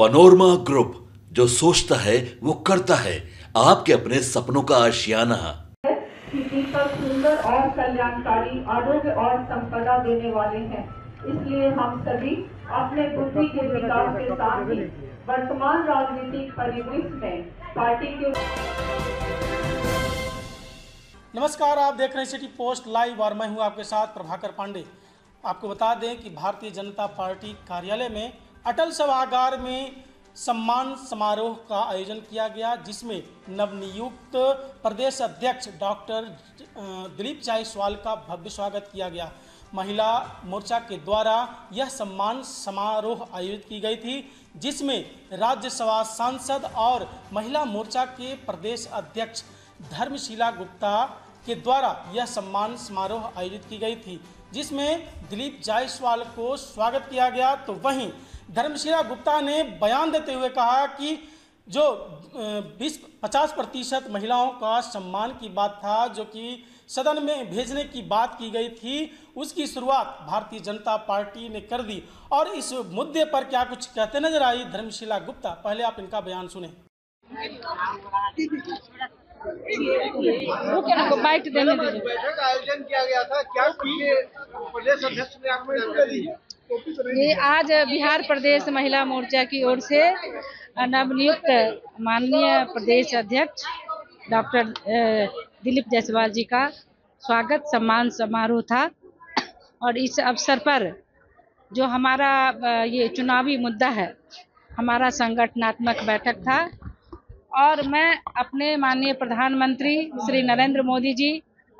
Panorama group जो सोचता है वो करता है। आपके अपने सपनों का आशियाना। कि सुंदर और कल्याणकारी आरोग्य और संपदा देने वाले हैं। इसलिए हम सभी अपने बुद्धि के विकास के साथ ही वर्तमान राजनीतिक परिदृश्य में पार्टी के नमस्कार आप देख रहे हैं सिटी पोस्ट लाइव और मैं हूँ आपके साथ प्रभाकर पांडे। आपको बता दें कि भारतीय जनता पार्टी कार्यालय में अटल सभागार में सम्मान समारोह का आयोजन किया गया, जिसमें नवनियुक्त प्रदेश अध्यक्ष डॉक्टर दिलीप जायसवाल का भव्य स्वागत किया गया। महिला मोर्चा के द्वारा यह सम्मान समारोह आयोजित की गई थी, जिसमें राज्यसभा सांसद और महिला मोर्चा के प्रदेश अध्यक्ष धर्मशिला गुप्ता के द्वारा यह सम्मान समारोह आयोजित की गई थी, जिसमें दिलीप जायसवाल को स्वागत किया गया। तो वहीं धर्मशिला गुप्ता ने बयान देते हुए कहा कि जो बीस पचास प्रतिशत महिलाओं का सम्मान की बात था जो कि सदन में भेजने की बात की गई थी उसकी शुरुआत भारतीय जनता पार्टी ने कर दी। और इस मुद्दे पर क्या कुछ कहते नज़र आई? धर्मशिला गुप्ता पहले आप इनका बयान सुने। रुके ना बाइट देने दीजिए। बैठक का आयोजन किया गया था। क्या प्रदेश अध्यक्ष ने आपको ये आज बिहार प्रदेश महिला मोर्चा की ओर से नवनियुक्त माननीय प्रदेश अध्यक्ष डॉक्टर दिलीप जायसवाल जी का स्वागत सम्मान समारोह था। और इस अवसर पर जो हमारा ये चुनावी मुद्दा है, हमारा संगठनात्मक बैठक था। और मैं अपने माननीय प्रधानमंत्री श्री नरेंद्र मोदी जी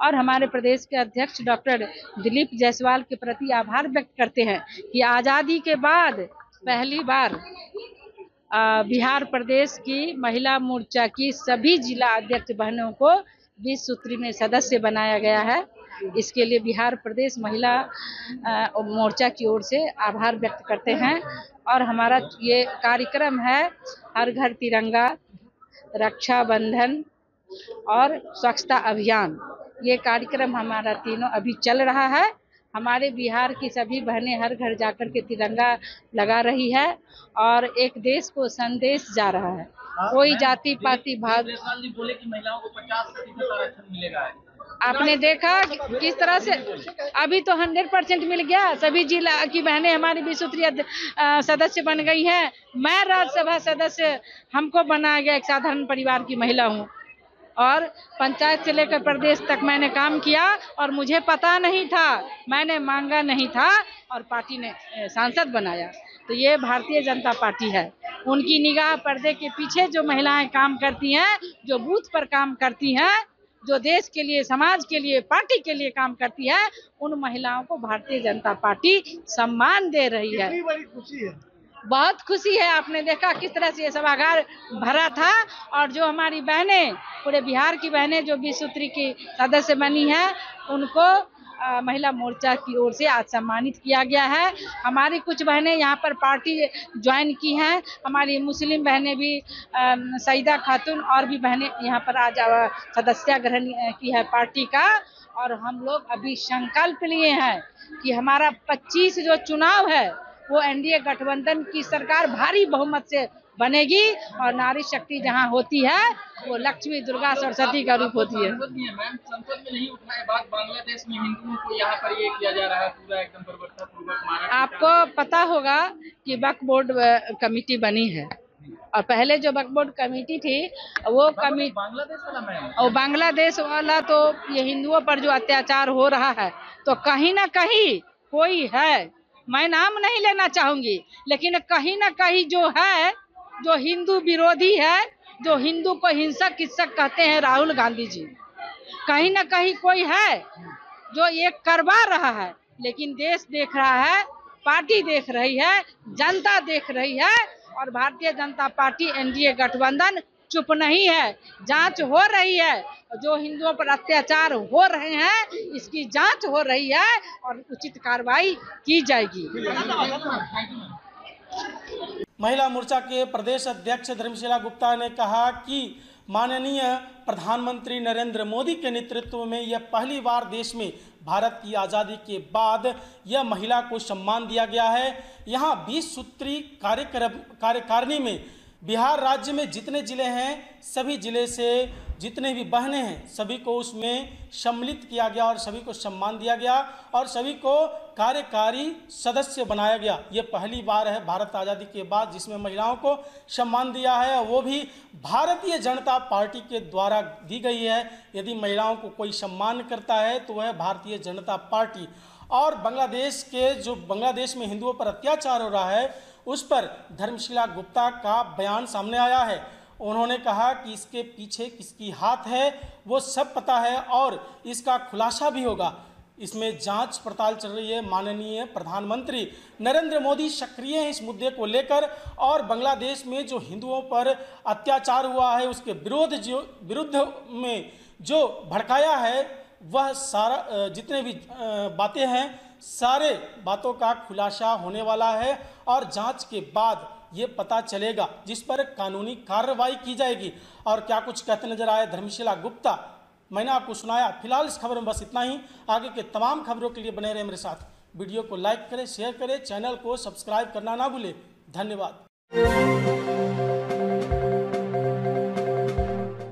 और हमारे प्रदेश के अध्यक्ष डॉक्टर दिलीप जायसवाल के प्रति आभार व्यक्त करते हैं कि आज़ादी के बाद पहली बार बिहार प्रदेश की महिला मोर्चा की सभी जिला अध्यक्ष बहनों को बीस सूत्री में सदस्य बनाया गया है। इसके लिए बिहार प्रदेश महिला मोर्चा की ओर से आभार व्यक्त करते हैं। और हमारा ये कार्यक्रम है हर घर तिरंगा, रक्षाबंधन और स्वच्छता अभियान। ये कार्यक्रम हमारा तीनों अभी चल रहा है। हमारे बिहार की सभी बहनें हर घर जाकर के तिरंगा लगा रही है और एक देश को संदेश जा रहा है। कोई जाति पाति भाग बोले कि महिलाओं को पचास प्रतिशत आरक्षण मिलेगा। आपने देखा किस तरह से अभी तो हंड्रेड परसेंट मिल गया। सभी जिला की बहनें हमारी विसूत्री सूत्रीय सदस्य बन गई हैं। मैं राज्यसभा सदस्य हमको बनाया गया एक साधारण परिवार की महिला हूँ। और पंचायत से लेकर प्रदेश तक मैंने काम किया और मुझे पता नहीं था, मैंने मांगा नहीं था और पार्टी ने सांसद बनाया। तो ये भारतीय जनता पार्टी है। उनकी निगाह पर्दे के पीछे जो महिलाएँ काम करती हैं, जो बूथ पर काम करती हैं, जो देश के लिए, समाज के लिए, पार्टी के लिए काम करती है, उन महिलाओं को भारतीय जनता पार्टी सम्मान दे रही है। है। बहुत खुशी है आपने देखा किस तरह से ये सभागार भरा था। और जो हमारी बहनें पूरे बिहार की बहनें जो बीस सूत्री की सदस्य बनी हैं उनको अ, महिला मोर्चा की ओर से आज सम्मानित किया गया है। हमारी कुछ बहनें यहाँ पर पार्टी ज्वाइन की हैं। हमारी मुस्लिम बहनें भी सईदा खातून और भी बहनें यहाँ पर आज सदस्य ग्रहण की है पार्टी का। और हम लोग अभी संकल्प लिए हैं कि हमारा 25 जो चुनाव है वो एनडीए गठबंधन की सरकार भारी बहुमत से बनेगी और नारी शक्ति जहाँ होती है वो लक्ष्मी दुर्गा सरस्वती का रूप होती है। संसद में मैम संसद में नहीं उठाए बात बांग्लादेश में हिंदुओं को यहाँ पर ये किया जा रहा पूरा एकदम बर्बरता पूर्वक मारा। आपको पता होगा कि वक्फ बोर्ड कमेटी बनी है। और पहले जो वक्फ बोर्ड कमेटी थी वो कमेटी बांग्लादेश वाला और बांग्लादेश वाला तो ये हिंदुओं पर जो अत्याचार हो रहा है तो कहीं ना कहीं कोई है मैं नाम नहीं लेना चाहूँगी, लेकिन कहीं ना कहीं जो है, जो हिंदू विरोधी है, जो हिंदू को हिंसक हिंसक कहते हैं, राहुल गांधी जी। कहीं ना कहीं कोई है जो ये करवा रहा है, लेकिन देश देख रहा है, पार्टी देख रही है, जनता देख रही है, और भारतीय जनता पार्टी एनडीए गठबंधन चुप नहीं है, जाँच हो रही है। जो हिंदुओं पर अत्याचार हो रहे हैं, इसकी जाँच हो रही है और उचित कार्रवाई की जाएगी। महिला मोर्चा के प्रदेश अध्यक्ष धर्मशिला गुप्ता ने कहा कि माननीय प्रधानमंत्री नरेंद्र मोदी के नेतृत्व में यह पहली बार देश में भारत की आज़ादी के बाद यह महिला को सम्मान दिया गया है। यहाँ बीस सूत्री कार्यक्रम कार्यकारिणी में बिहार राज्य में जितने ज़िले हैं, सभी ज़िले से जितने भी बहनें हैं, सभी को उसमें सम्मिलित किया गया और सभी को सम्मान दिया गया और सभी को कार्यकारी सदस्य बनाया गया। ये पहली बार है भारत आज़ादी के बाद जिसमें महिलाओं को सम्मान दिया है वो भी भारतीय जनता पार्टी के द्वारा दी गई है। यदि महिलाओं को कोई सम्मान करता है तो वह भारतीय जनता पार्टी। और बांग्लादेश के जो बांग्लादेश में हिंदुओं पर अत्याचार हो रहा है उस पर धर्मशिला गुप्ता का बयान सामने आया है। उन्होंने कहा कि इसके पीछे किसकी हाथ है, वो सब पता है और इसका खुलासा भी होगा। इसमें जाँच पड़ताल चल रही है माननीय प्रधानमंत्री। नरेंद्र मोदी सक्रिय हैं इस मुद्दे को लेकर और बांग्लादेश में जो हिंदुओं पर अत्याचार हुआ है, उसके विरोध जो, विरुद्ध में जो भड़काया है, वह सारा, जितने भी बातें हैं सारे बातों का खुलासा होने वाला है और जाँच के बाद ये पता चलेगा, जिस पर कानूनी कार्रवाई की जाएगी। और क्या कुछ कहते नज़र आए धर्मशिला गुप्ता? मैंने आपको सुनाया, फ़िलहाल इस खबर में बस इतना ही। आगे के तमाम खबरों के लिए बने रहे मेरे साथ। वीडियो को लाइक करें, शेयर करें, चैनल को सब्सक्राइब करना ना भूलें। धन्यवाद।